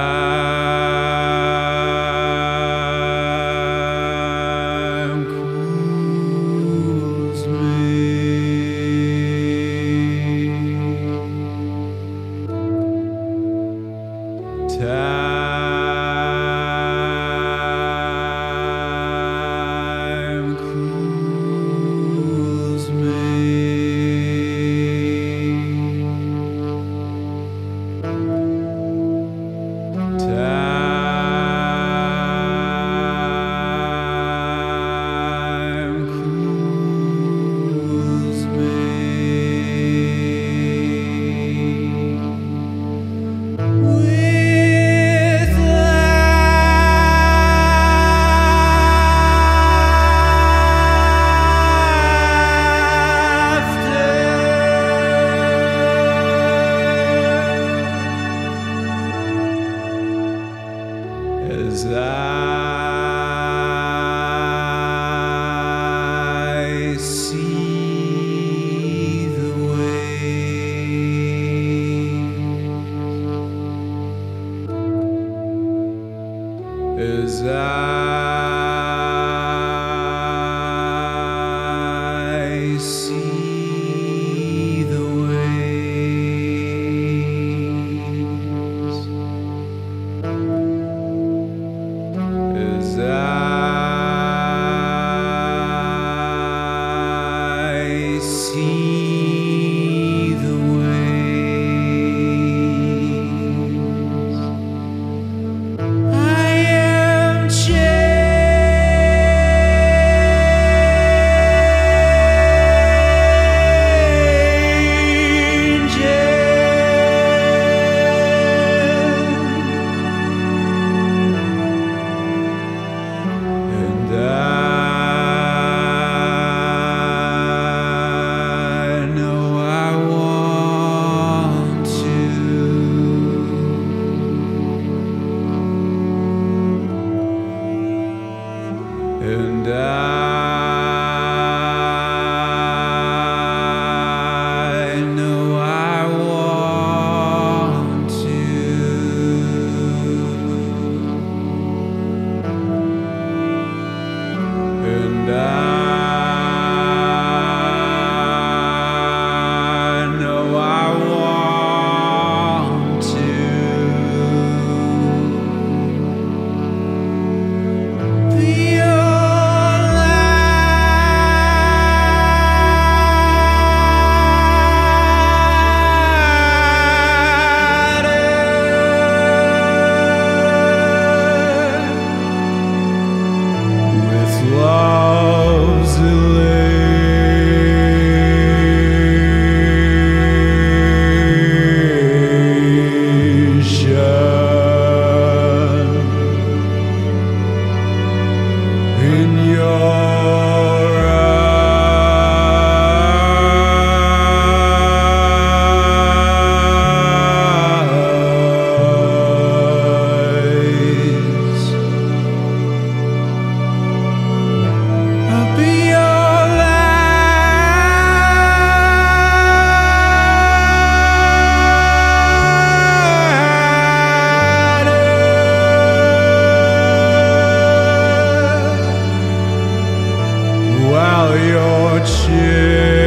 Time Time as I. 前